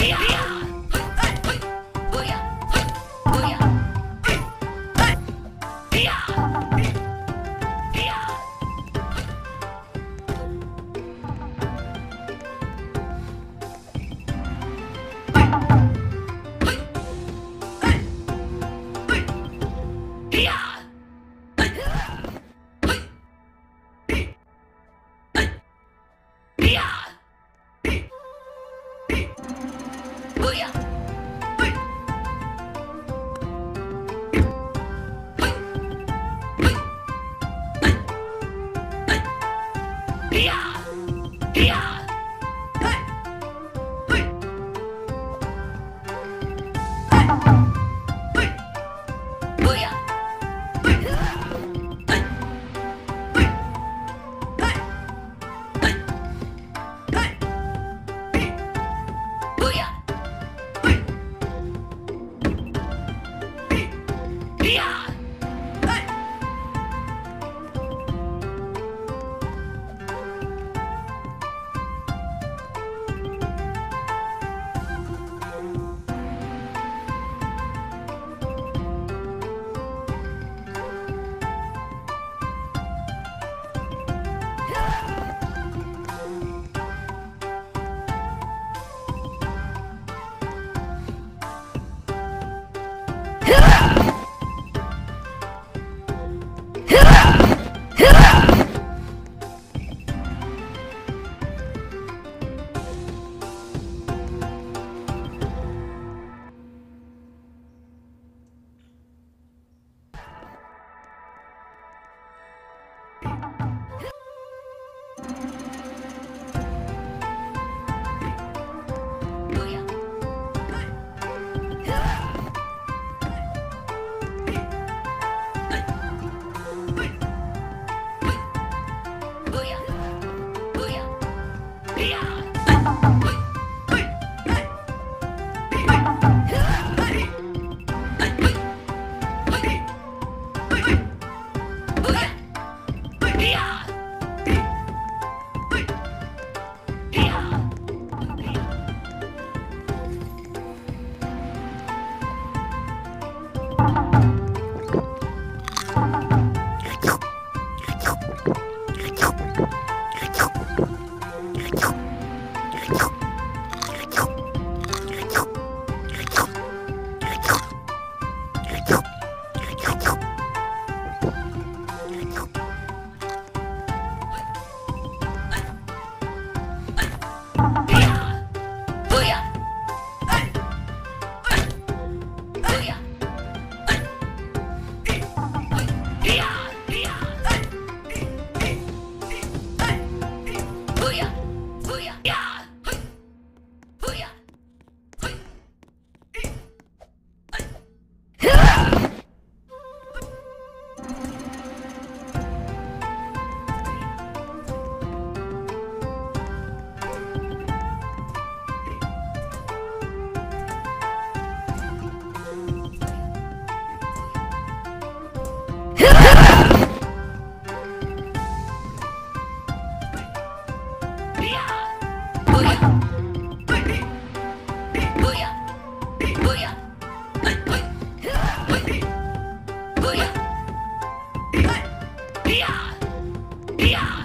Yeah. Yeah! Bye. Yeah!